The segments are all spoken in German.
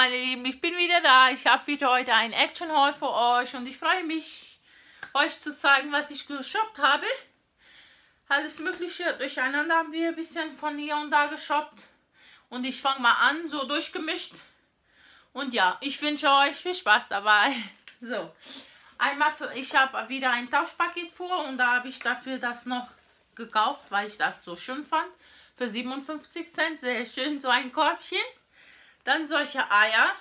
Meine Lieben, ich bin wieder da. Ich habe wieder heute ein Action Haul für euch und ich freue mich, euch zu zeigen, was ich geshoppt habe. Alles mögliche durcheinander haben wir ein bisschen von hier und da geshoppt. Und ich fange mal an, so durchgemischt. Und ja, ich wünsche euch viel Spaß dabei. So, einmal für, ich habe wieder ein Tauschpaket vor und da habe ich dafür das noch gekauft, weil ich das so schön fand. Für 57 Cent, sehr schön, so ein Korbchen. Dann solche Eier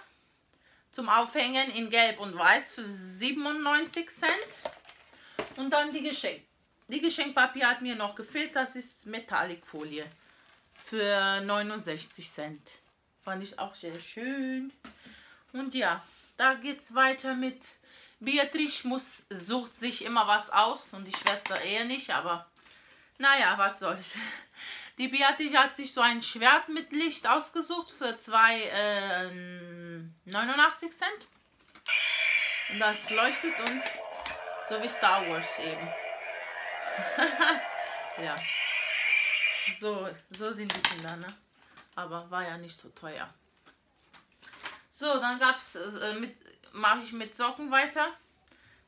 zum Aufhängen in Gelb und Weiß für 97 Cent. Und dann die Geschenk. Die Geschenkpapier hat mir noch gefehlt, das ist Metallicfolie für 69 Cent. Fand ich auch sehr schön. Und ja, da geht es weiter mit Beatrice muss, sucht sich immer was aus und die Schwester eher nicht, aber naja, was soll's. Die Beatrice hat sich so ein Schwert mit Licht ausgesucht für 2,89 äh, Cent. Und das leuchtet und so wie Star Wars eben. ja. So, so sind die Kinder, ne? Aber war ja nicht so teuer. So, dann gab es, äh, mit mache ich mit Socken weiter.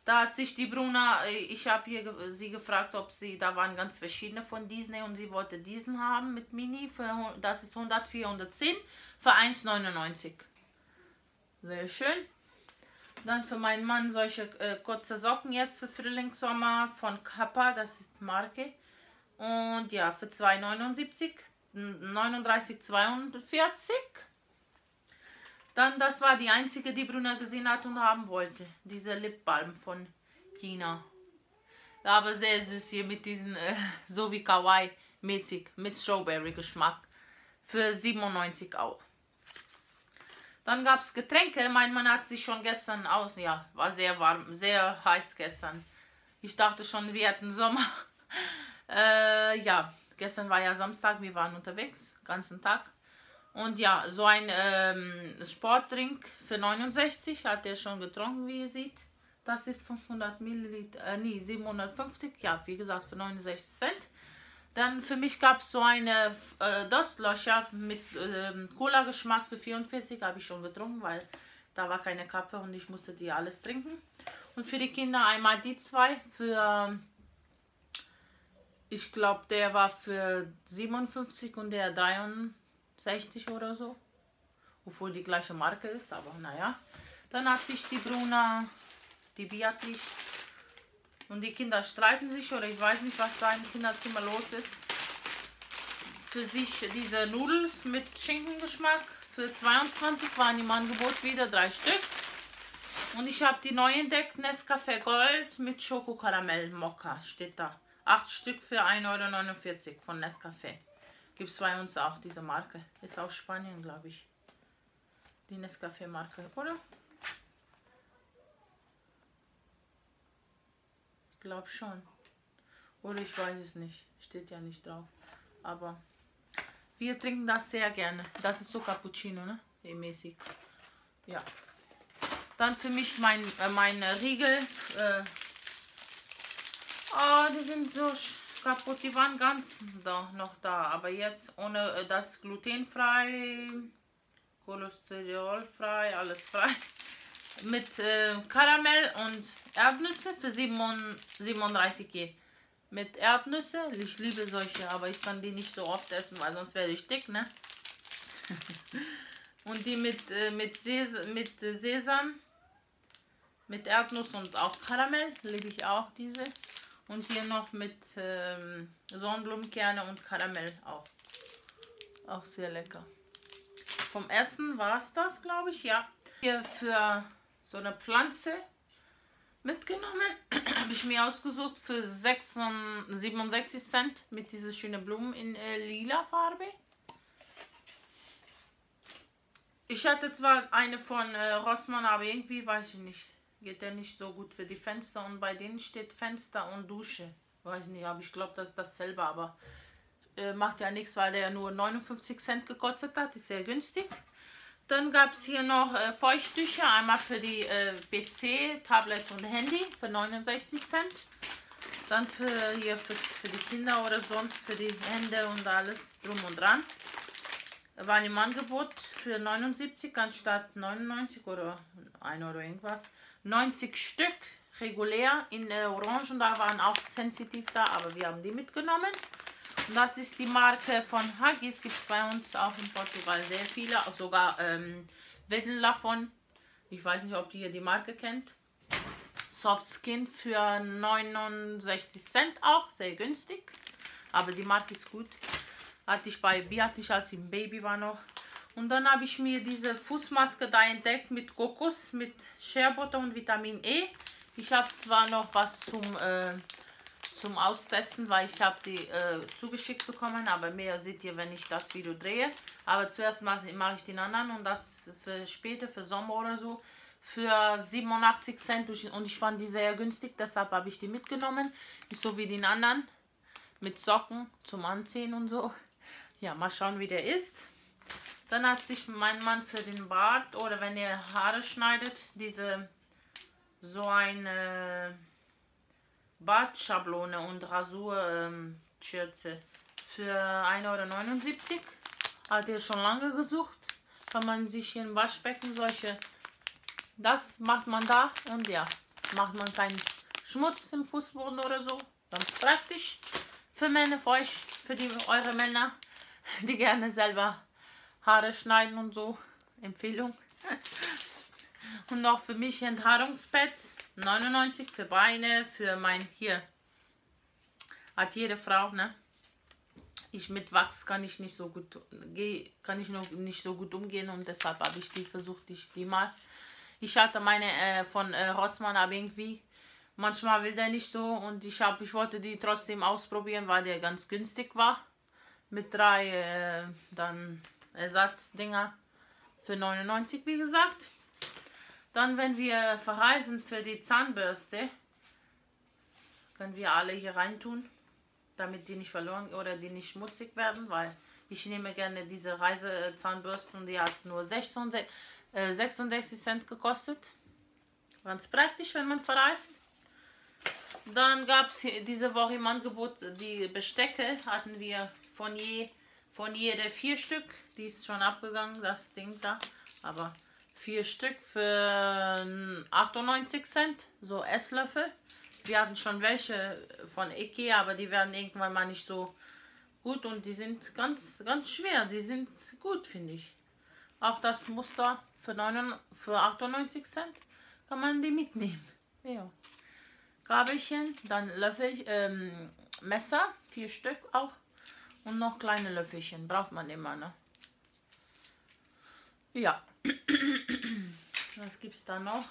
Da hat sich die Bruna, äh, ich habe sie gefragt, ob sie, da waren ganz verschiedene von Disney und sie wollte diesen haben mit Mini, für, das ist 100, 410 für 1,99. Sehr schön. Dann für meinen Mann solche äh, kurze Socken jetzt für Frühling, Sommer von Kappa, das ist Marke. Und ja, für 2,79, 39,42. Dann, das war die einzige, die Bruna gesehen hat und haben wollte. Diese Lipbalm von China. Aber sehr süß hier mit diesen, äh, so wie Kawaii mäßig, mit Strawberry Geschmack. Für 97 auch. Dann gab es Getränke. Mein Mann hat sich schon gestern aus, ja, war sehr warm, sehr heiß gestern. Ich dachte schon, wir hätten Sommer. äh, ja, gestern war ja Samstag, wir waren unterwegs, ganzen Tag. Und ja, so ein ähm, Sportdrink für 69 hat er schon getrunken, wie ihr seht. Das ist 500 Milliliter, äh, nee, 750, ja, wie gesagt, für 69 Cent. Dann für mich gab es so eine äh, Dostlöcher mit äh, Cola-Geschmack für 44, habe ich schon getrunken, weil da war keine Kappe und ich musste die alles trinken. Und für die Kinder einmal die zwei für, ich glaube, der war für 57 und der 63. 60 oder so. Obwohl die gleiche Marke ist, aber naja. Dann hat sich die Bruna, die Beatrice und die Kinder streiten sich oder ich weiß nicht, was da im Kinderzimmer los ist. Für sich diese Nudels mit Schinkengeschmack für 22 waren im Angebot wieder drei Stück. Und ich habe die neu entdeckt, Nescafé Gold mit Schokokaramell Mokka steht da. Acht Stück für 1,49 Euro von Nescafé. Gibt es bei uns auch diese Marke. Ist aus Spanien, glaube ich. Die Nescafé-Marke, oder? Glaube schon. Oder ich weiß es nicht. Steht ja nicht drauf. Aber wir trinken das sehr gerne. Das ist so Cappuccino, ne? Mäßig. Ja. Dann für mich mein, äh, meine Riegel. Äh oh, die sind so kaputt. Die waren ganz da, noch da. Aber jetzt ohne äh, das glutenfrei, cholesterolfrei, alles frei. Mit äh, Karamell und Erdnüsse für 37 G. Mit Erdnüsse. Ich liebe solche, aber ich kann die nicht so oft essen, weil sonst werde ich dick, ne? und die mit, äh, mit, Ses mit Sesam, mit Erdnuss und auch Karamell, liebe ich auch diese. Und hier noch mit ähm, Sonnenblumenkerne und Karamell auch. Auch sehr lecker. Vom Essen war es das, glaube ich, ja. Hier für so eine Pflanze mitgenommen. Habe ich mir ausgesucht für 66, 67 Cent mit diese schönen Blumen in äh, lila Farbe. Ich hatte zwar eine von äh, Rossmann, aber irgendwie weiß ich nicht geht der nicht so gut für die Fenster und bei denen steht Fenster und Dusche. Weiß nicht, aber ich glaube, das ist dasselbe, aber äh, macht ja nichts, weil der nur 59 Cent gekostet hat, ist sehr günstig. Dann gab es hier noch äh, Feuchttücher, einmal für die äh, PC, Tablet und Handy für 69 Cent. Dann für hier für, für die Kinder oder sonst für die Hände und alles drum und dran. waren im Angebot für 79 anstatt 99 oder 1 Euro irgendwas. 90 Stück regulär in Orange und da waren auch sensitiv da, aber wir haben die mitgenommen. Und das ist die Marke von Huggies, gibt es bei uns auch in Portugal sehr viele, sogar ähm, Wettel davon. Ich weiß nicht, ob ihr die Marke kennt. Soft Skin für 69 Cent auch, sehr günstig. Aber die Marke ist gut. Hatte ich bei Beatrice, als ich ein Baby war noch. Und dann habe ich mir diese Fußmaske da entdeckt mit Kokos, mit Shea Butter und Vitamin E. Ich habe zwar noch was zum, äh, zum Austesten, weil ich habe die äh, zugeschickt bekommen, aber mehr seht ihr, wenn ich das Video drehe. Aber zuerst mache mach ich den anderen und das für später, für Sommer oder so für 87 Cent und ich fand die sehr günstig, deshalb habe ich die mitgenommen. So wie den anderen mit Socken zum Anziehen und so. Ja, mal schauen, wie der ist. Dann hat sich mein Mann für den Bart oder wenn ihr Haare schneidet, diese so eine Bartschablone und Rasurschürze ähm, für 1,79 Euro. Hat er schon lange gesucht. Kann man sich hier im Waschbecken solche das macht man da und ja, macht man keinen Schmutz im Fußboden oder so. Ganz praktisch für Männer, für euch, für die, eure Männer, die gerne selber Haare schneiden und so. Empfehlung. Und noch für mich Enthaarungspads. 99 für Beine, für mein hier. Hat jede Frau, ne? Ich mit Wachs kann ich nicht so gut kann ich noch nicht so gut umgehen und deshalb habe ich die versucht, ich die mal ich hatte meine äh, von äh, Rossmann, aber irgendwie, manchmal will der nicht so und ich, hab, ich wollte die trotzdem ausprobieren, weil der ganz günstig war. Mit drei äh, dann Ersatzdinger für 99, wie gesagt. Dann, wenn wir verreisen für die Zahnbürste, können wir alle hier reintun, damit die nicht verloren oder die nicht schmutzig werden, weil ich nehme gerne diese Reisezahnbürsten die hat nur 16, 66 äh, Cent gekostet. Ganz praktisch, wenn man verreist. Dann gab es diese Woche im Angebot die Bestecke. Hatten wir von, je, von jeder vier Stück. Die ist schon abgegangen, das Ding da. Aber vier Stück für 98 Cent. So Esslöffel. Wir hatten schon welche von Ikea, aber die werden irgendwann mal nicht so gut. Und die sind ganz, ganz schwer. Die sind gut, finde ich. Auch das Muster für, 9, für 98 Cent kann man die mitnehmen. Ja. Gabelchen, dann Löffel, ähm, Messer, vier Stück auch. Und noch kleine Löffelchen, braucht man immer, ne? Ja. Was gibt es da noch?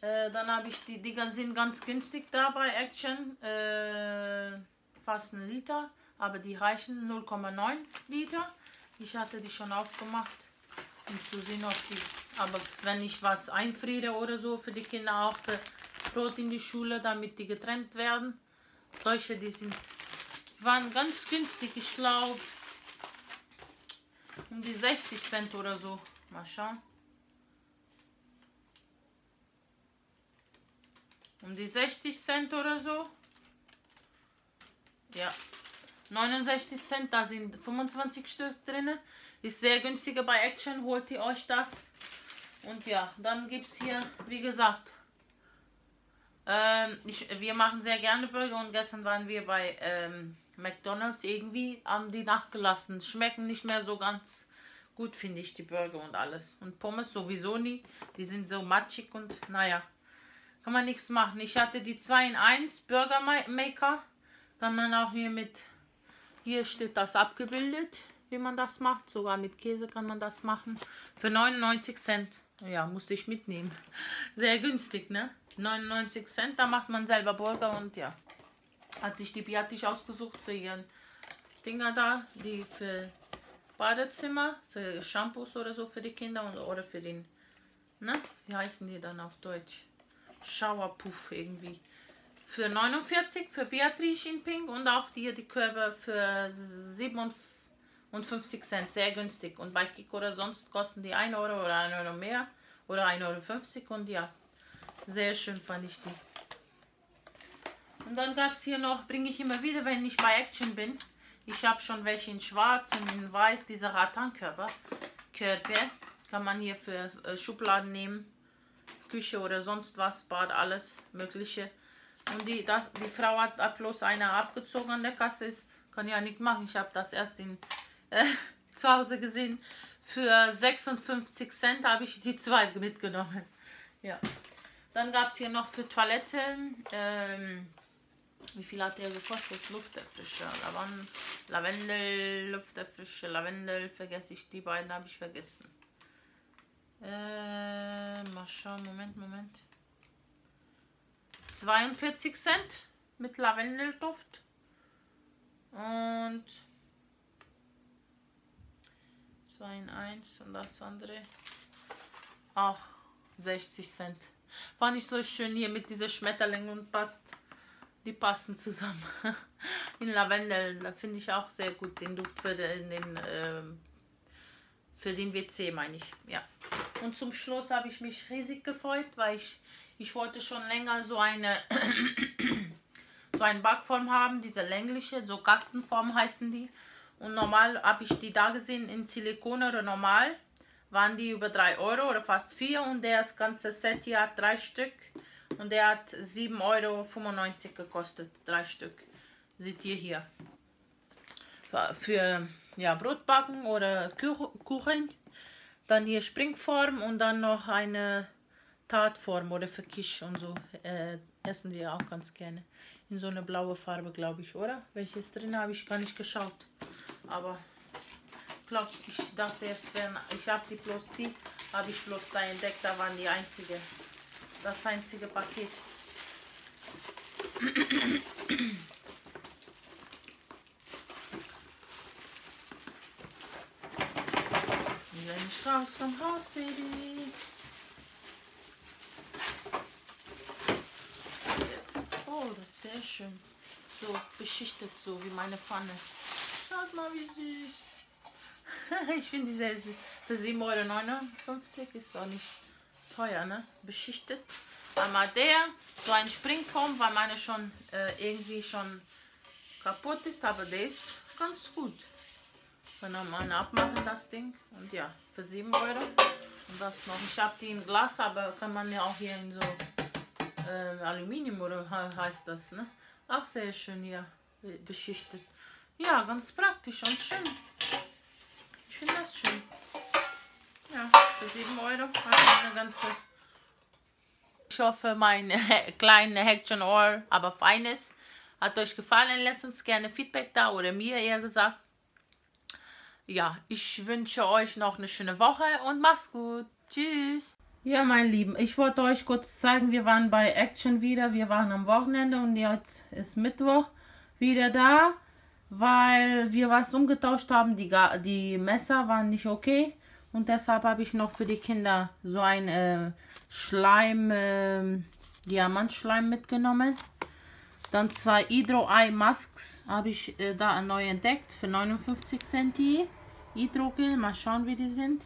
Äh, dann habe ich die Dinger sind ganz günstig da bei Action. Äh, fast ein Liter, aber die reichen 0,9 Liter. Ich hatte die schon aufgemacht, um zu sehen, ob die... Aber wenn ich was einfriere oder so für die Kinder auch Brot in die Schule, damit die getrennt werden. Solche, die sind... waren ganz günstig, ich glaube um die 60 Cent oder so. Mal schauen. Um die 60 Cent oder so. Ja, 69 Cent, da sind 25 Stück drin. Ist sehr günstiger bei Action, holt ihr euch das. Und ja, dann gibt es hier, wie gesagt, ähm, ich, wir machen sehr gerne Burger und gestern waren wir bei ähm, McDonalds. Irgendwie haben die nachgelassen. Schmecken nicht mehr so ganz gut, finde ich, die Burger und alles. Und Pommes sowieso nie. Die sind so matschig und naja, kann man nichts machen. Ich hatte die 2 in 1 Burger Maker. Kann man auch hier mit hier steht das abgebildet, wie man das macht. Sogar mit Käse kann man das machen. Für 99 Cent. Ja, musste ich mitnehmen. Sehr günstig, ne? 99 Cent, da macht man selber Burger und ja. Hat sich die Beatrice ausgesucht für ihren Dinger da, die für Badezimmer, für Shampoos oder so für die Kinder und, oder für den, ne? Wie heißen die dann auf Deutsch? Showerpuff irgendwie für 49 für Beatrice in Pink und auch hier die Körbe für 57 Cent, sehr günstig. Und bei Kik oder sonst kosten die 1 Euro oder 1 Euro mehr oder 1,50 Euro und ja, sehr schön fand ich die. Und dann gab es hier noch, bringe ich immer wieder, wenn ich bei Action bin, Ich habe schon welche in schwarz und in weiß, diese Ratankörper. Körper kann man hier für äh, Schubladen nehmen. Küche oder sonst was, Bad, alles mögliche. Und die, das, die Frau hat, hat bloß eine abgezogen an der Kasse. Ist, kann ja nicht machen. Ich habe das erst in, äh, zu Hause gesehen. Für 56 Cent habe ich die zwei mitgenommen. Ja. Dann gab es hier noch für Toiletten. Ähm, wie viel hat der gekostet? Lufterfrischer, Lavendel, Lavendel, Lufterfrischer, Lavendel, vergesse ich, die beiden habe ich vergessen. Äh, mal schauen, Moment, Moment. 42 Cent mit Lavendelduft. Und 2 in 1 und das andere auch 60 Cent. Fand ich so schön hier mit dieser Schmetterling und passt. Die passen zusammen. In Lavendel, da finde ich auch sehr gut den Duft für den, den äh, für den WC, meine ich. Ja. Und zum Schluss habe ich mich riesig gefreut, weil ich, ich wollte schon länger so eine so eine Backform haben, diese längliche, so Kastenform heißen die. Und normal habe ich die da gesehen in Silikon oder normal waren die über 3 Euro oder fast 4 und das ganze Set hier hat 3 Stück und der hat 7,95 Euro gekostet, 3 Stück. Seht ihr hier. Für ja, Brotbacken oder Kuchen. Dann hier Springform und dann noch eine Tatform oder für Kisch und so. Äh, essen wir auch ganz gerne. In so eine blaue Farbe, glaube ich, oder? Welches drin habe ich gar nicht geschaut. Aber glaube, ich dachte, es wären, ich habe die bloß die, habe ich bloß da entdeckt, da waren die einzige, das einzige Paket. Wenn ich raus vom Haus, Baby. Jetzt. Oh, das ist sehr schön. So beschichtet, so wie meine Pfanne. Schaut mal, wie süß. ich finde diese für 7,59 Euro ist doch nicht teuer, ne? Beschichtet. Einmal der, so ein Springform, weil meine schon äh, irgendwie schon kaputt ist, aber der ist ganz gut. Können wir mal abmachen, das Ding. Und ja, für 7 Euro. Und das noch. Ich habe die in Glas, aber kann man ja auch hier in so äh, Aluminium oder heißt das, ne? Auch sehr schön hier beschichtet. Ja, ganz praktisch und schön. Ich finde das schön. Ja, für 7 Euro hat eine ganze... Ich hoffe, mein kleines Häkchen Ohr, aber feines, hat euch gefallen. Lasst uns gerne Feedback da oder mir eher gesagt. Ja, ich wünsche euch noch eine schöne Woche und macht's gut. Tschüss. Ja, mein Lieben, ich wollte euch kurz zeigen, wir waren bei Action wieder. Wir waren am Wochenende und jetzt ist Mittwoch wieder da weil wir was umgetauscht haben. Die, die Messer waren nicht okay. Und deshalb habe ich noch für die Kinder so ein äh, Schleim, äh, Diamantschleim mitgenommen. Dann zwei Hydro Eye Masks habe ich äh, da neu entdeckt für 59 Cent. Hydrogel, mal schauen wie die sind.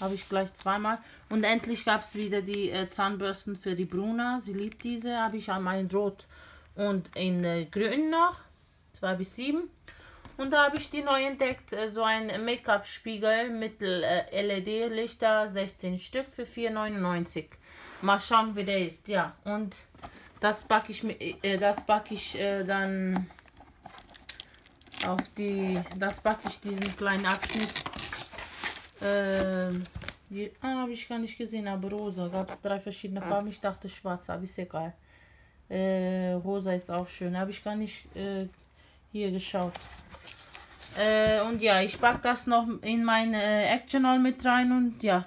Habe ich gleich zweimal. Und endlich gab es wieder die äh, Zahnbürsten für die Bruna. Sie liebt diese. Habe ich einmal in Rot und in äh, Grün noch. 2 bis 7. Und da habe ich die neu entdeckt, äh, so ein Make-up-Spiegel mit äh, LED-Lichter, 16 Stück für 4,99. Mal schauen, wie der ist, ja. Und das packe ich, äh, das packe ich äh, dann auf die, das packe ich diesen kleinen Abschnitt. Ähm, die ah, habe ich gar nicht gesehen, aber rosa. Gab es drei verschiedene Farben. Ich dachte schwarz, aber ist egal. Äh, rosa ist auch schön. Habe ich gar nicht äh, hier geschaut. Äh, und ja, ich packe das noch in meine äh, Action mit rein und ja,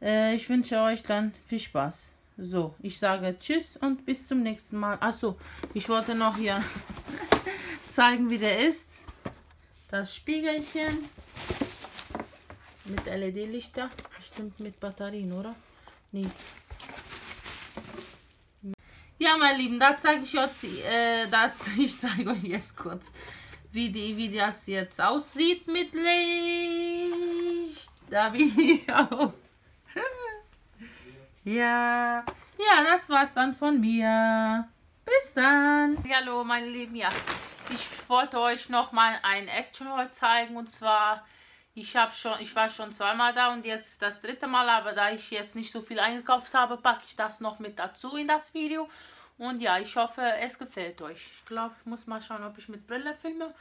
äh, ich wünsche euch dann viel Spaß. So, ich sage Tschüss und bis zum nächsten Mal. Achso, ich wollte noch hier zeigen, wie der ist. Das Spiegelchen mit LED-Lichter. Bestimmt mit Batterien, oder? Nee. Ja, meine Lieben, da zeige ich jetzt, äh, das, ich zeige euch jetzt kurz, wie, die, wie das jetzt aussieht mit Licht. Da bin ich auch. ja, ja, das war's dann von mir. Bis dann. Hallo, meine Lieben, ja. ich wollte euch noch mal ein Action Haul zeigen und zwar ich habe schon, ich war schon zweimal da und jetzt das dritte Mal, aber da ich jetzt nicht so viel eingekauft habe, packe ich das noch mit dazu in das Video. Und ja, ich hoffe, es gefällt euch. Ich glaube, ich muss mal schauen, ob ich mit Brille filme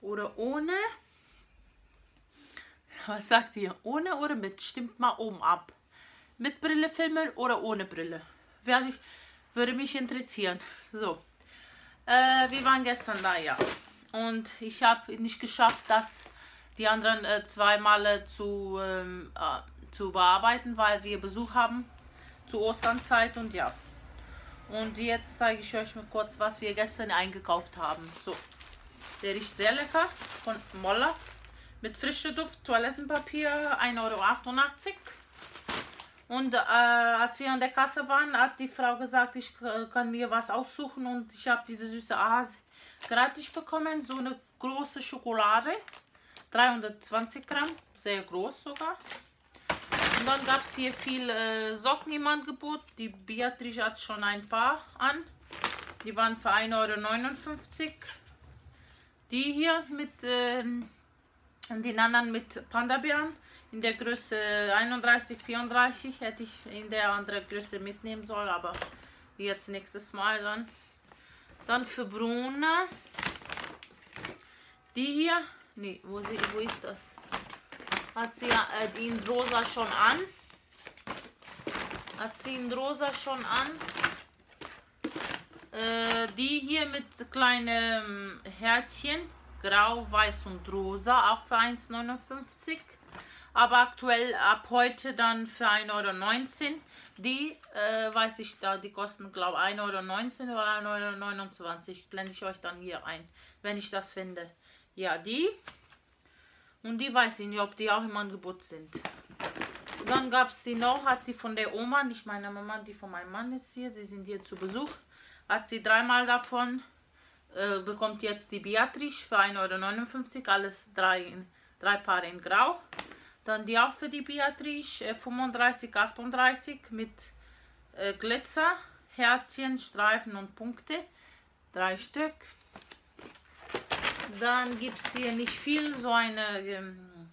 oder ohne. Was sagt ihr? Ohne oder mit? Stimmt mal oben ab. Mit Brille filmen oder ohne Brille? Werde ich, würde mich interessieren. So. Äh, wir waren gestern da, ja. Und ich habe nicht geschafft, das die anderen äh, zwei Male zu, ähm, äh, zu bearbeiten, weil wir Besuch haben zur Osternzeit und ja. Und jetzt zeige ich euch mal kurz, was wir gestern eingekauft haben. So, der riecht sehr lecker von Moller mit frischer Duft, Toilettenpapier, 1,88 Euro. Und äh, als wir an der Kasse waren, hat die Frau gesagt, ich kann mir was aussuchen und ich habe diese süße Aas gratis bekommen, so eine große Schokolade. 320 Gramm, sehr groß sogar. Und dann gab es hier viel äh, Socken im Angebot. Die Beatrice hat schon ein paar an. Die waren für 1,59 Euro. Die hier mit und den anderen mit Panda-Bären in der Größe 31, 34 hätte ich in der anderen Größe mitnehmen sollen, aber jetzt nächstes Mal dann. Dann für Bruna die hier Nee, wo, sie, wo ist das? Hat sie äh, den rosa schon an? Hat sie den rosa schon an? Äh, die hier mit kleinem Herzchen. Grau, weiß und rosa. Auch für 1,59 aber aktuell ab heute dann für 1,19 Euro. Die äh, weiß ich da, die kosten glaube ich 1,19 Euro oder 1,29 Euro. Blende ich euch dann hier ein, wenn ich das finde. Ja, die. Und die weiß ich nicht, ob die auch im Angebot sind. Dann gab es die noch, hat sie von der Oma, nicht meine Mama, die von meinem Mann ist hier, sie sind hier zu Besuch, hat sie dreimal davon, äh, bekommt jetzt die Beatrice für 1,59 Euro, alles drei, in, drei Paar in Grau. Dann die auch für die Beatrice, äh, 35, 38 mit äh, Glitzer, Herzchen, Streifen und Punkte, drei Stück. Dann gibt es hier nicht viel, so eine, ähm,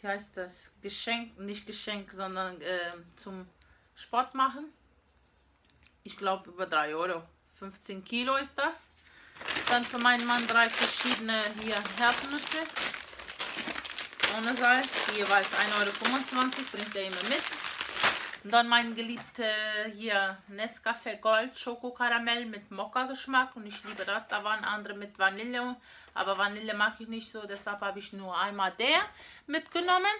wie heißt das, Geschenk, nicht Geschenk, sondern äh, zum Sport machen. Ich glaube über 3 Euro. 15 Kilo ist das. Dann für meinen Mann drei verschiedene hier Herdnüsse. Ohne Salz. Jeweils 1,25 Euro bringt er immer mit. Und dann mein geliebter hier Nescafé Gold Schokokaramell mit Mokka-Geschmack. Und ich liebe das. Da waren andere mit Vanille. Aber Vanille mag ich nicht so. Deshalb habe ich nur einmal der mitgenommen.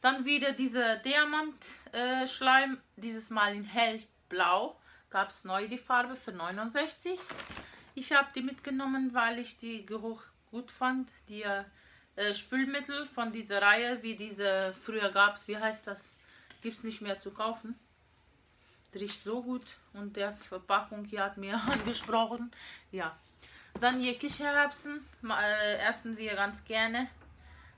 Dann wieder diese Diamant-Schleim. Äh, dieses Mal in hellblau. Gab es neu die Farbe für 69. Ich habe die mitgenommen, weil ich die Geruch gut fand. Die äh, Spülmittel von dieser Reihe, wie diese früher gab es. Wie heißt das? Gibt es nicht mehr zu kaufen. Der riecht so gut und der Verpackung hier hat mir angesprochen. Ja, dann hier Kichererbsen, äh, essen wir ganz gerne.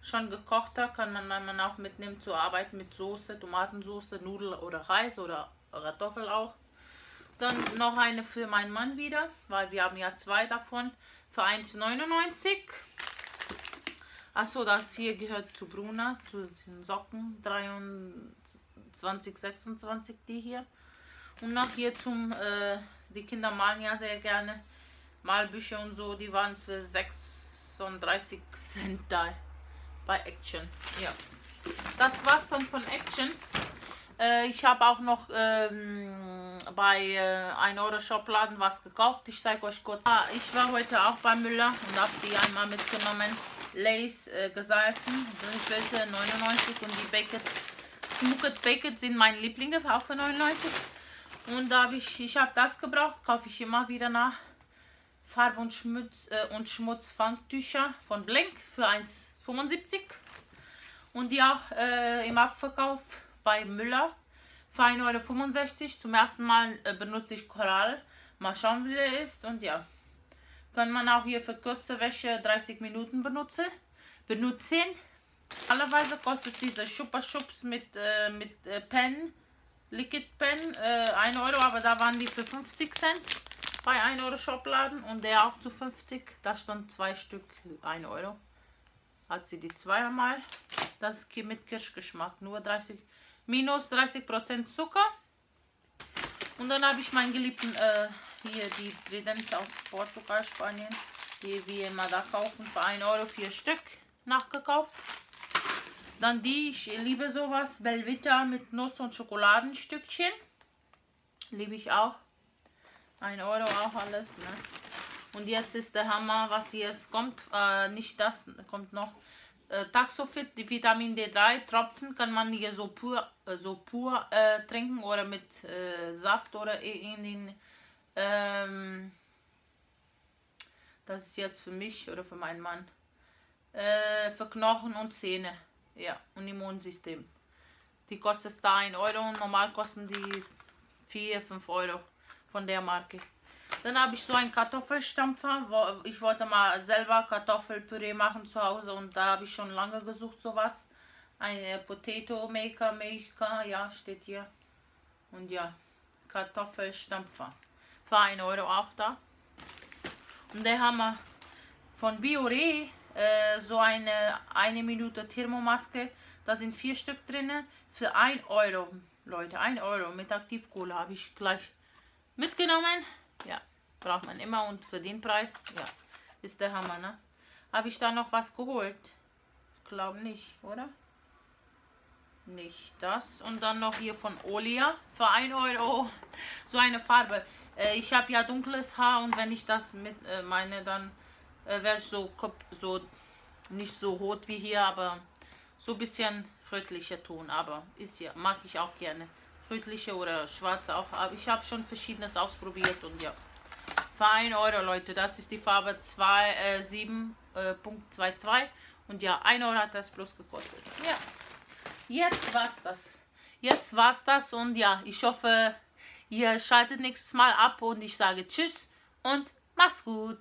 Schon gekochter kann man manchmal auch mitnehmen zu arbeiten mit Soße, Tomatensoße, Nudel oder Reis oder Kartoffel auch. Dann noch eine für meinen Mann wieder, weil wir haben ja zwei davon für 1,99. Achso, das hier gehört zu Bruna, zu den Socken, 23 2026 die hier. Und noch hier zum, äh, die Kinder malen ja sehr gerne. Malbücher und so, die waren für 36 Cent da bei Action. Ja. Das war's dann von Action. Äh, ich habe auch noch ähm, bei äh, ein Euro Shopladen was gekauft. Ich zeige euch kurz. Ah, ich war heute auch bei Müller und habe die einmal mitgenommen. Lace äh, gesalzen, 99 und die Baked Smooked Baked sind meine Lieblinge, auch für 99. Und da habe ich, ich habe das gebraucht, kaufe ich immer wieder nach. Farbe und Schmutz äh, und Schmutzfangtücher von Blink für 1,75 und die auch äh, im Abverkauf bei Müller für 1,65 Euro. Zum ersten Mal äh, benutze ich Korall. Mal schauen, wie der ist. Und ja, kann man auch hier für kurze Wäsche 30 Minuten benutzen. Benutzen. Normalerweise kostet dieser Schupper Schubs mit, äh, mit äh, Pen, Liquid Pen, äh, 1 Euro, aber da waren die für 50 Cent bei 1 Euro Shopladen und der auch zu 50. Da stand zwei Stück 1 Euro. Hat sie die zweimal. Das ist mit Kirschgeschmack. Nur 30, minus 30% Zucker. Und dann habe ich meinen geliebten, äh, hier die Trident aus Portugal, Spanien, die wir immer da kaufen, für 1 Euro vier Stück nachgekauft. Dann die, ich liebe sowas, Belvita mit Nuss- und Schokoladenstückchen. Liebe ich auch. 1 Euro auch alles. Ne? Und jetzt ist der Hammer, was jetzt kommt. Äh, nicht das, kommt noch. Äh, Taxofit, die Vitamin D3 Tropfen kann man hier so pur, äh, so pur äh, trinken oder mit äh, Saft oder in den. Ähm, das ist jetzt für mich oder für meinen Mann. Äh, für Knochen und Zähne. Ja, und Immunsystem. Die kostet da 1 Euro und normal kosten die 4, 5 Euro von der Marke. Dann habe ich so einen Kartoffelstampfer. Wo ich wollte mal selber Kartoffelpüree machen zu Hause und da habe ich schon lange gesucht sowas. Ein Potato Maker, Maker, ja, steht hier. Und ja, Kartoffelstampfer. Für 1 Euro auch da. Und der haben wir von Biore äh, so eine eine Minute Thermomaske. Da sind vier Stück drin. Für 1 Euro, Leute, 1 Euro mit Aktivkohle habe ich gleich mitgenommen. Ja, braucht man immer und für den Preis, ja, ist der Hammer, ne? Habe ich da noch was geholt? Glaube nicht, oder? Nicht das. Und dann noch hier von Olia für 1 Euro. So eine Farbe. Äh, ich habe ja dunkles Haar und wenn ich das mit äh, meine, dann äh, werde ich so, so nicht so rot wie hier, aber so ein bisschen rötlicher Ton. Aber ist ja, mag ich auch gerne rötliche oder schwarze auch. Aber ich habe schon verschiedenes ausprobiert und ja. Für 1 Euro, Leute. Das ist die Farbe 7.22. Äh, äh und ja, 1 Euro hat das plus gekostet. Ja. Jetzt war's das. Jetzt war's das. Und ja, ich hoffe, ihr schaltet nächstes Mal ab und ich sage Tschüss und mach's gut.